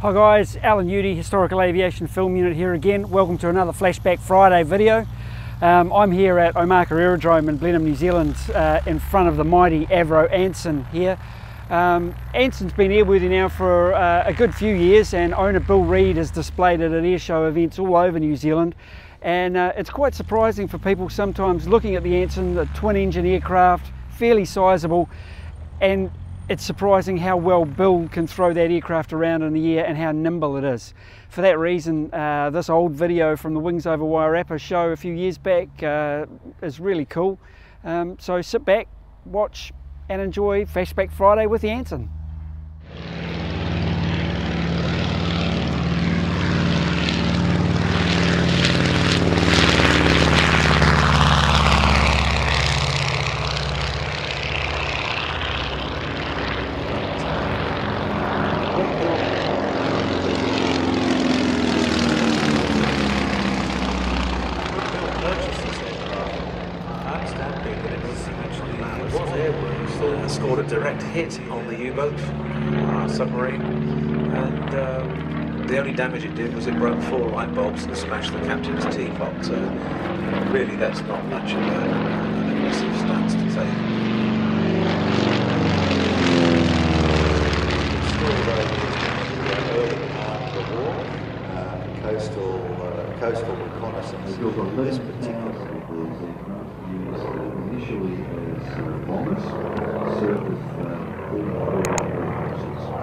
Hi guys, Alan Udy, Historical Aviation Film Unit here again. Welcome to another Flashback Friday video. Um, I'm here at Omaka Aerodrome in Blenheim, New Zealand uh, in front of the mighty Avro Anson here. Um, Anson's been airworthy now for uh, a good few years and owner Bill Reid has displayed it at airshow events all over New Zealand and uh, it's quite surprising for people sometimes looking at the Anson, the twin engine aircraft, fairly sizable and it's surprising how well Bill can throw that aircraft around in the air and how nimble it is. For that reason, uh, this old video from the Wings Over Wairarapa show a few years back uh, is really cool. Um, so sit back, watch and enjoy Flashback Friday with the Anson. scored a direct hit on the U-boat, uh, submarine, and um, the only damage it did was it broke four light bulbs and smashed the captain's teapot. So really, that's not much of a, an aggressive stance to take. Coastal, uh, coastal reconnaissance. This particular initially as uh, bombers, served with uh, all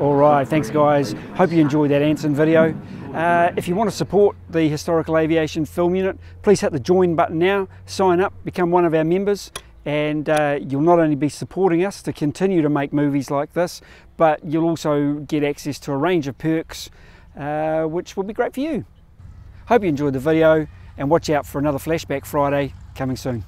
All right, thanks guys. Hope you enjoyed that Anson video. Uh, if you want to support the Historical Aviation Film Unit, please hit the join button now, sign up, become one of our members, and uh, you'll not only be supporting us to continue to make movies like this, but you'll also get access to a range of perks, uh, which will be great for you. Hope you enjoyed the video, and watch out for another Flashback Friday coming soon.